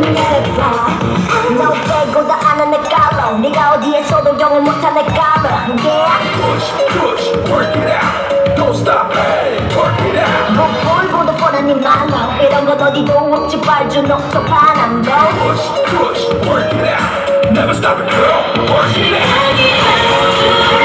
never 빼고 다 아는 내 깔로 네가 어디에서도 경을 못한 내 깔로 Yeah Push, push, work it out Don't stop, hey, work it out 못 볼고도 뻔한 네 말로 이런 건 어디도 없지 발주 녹속 하나도 Push, push, work it out Never stop it, girl, work it out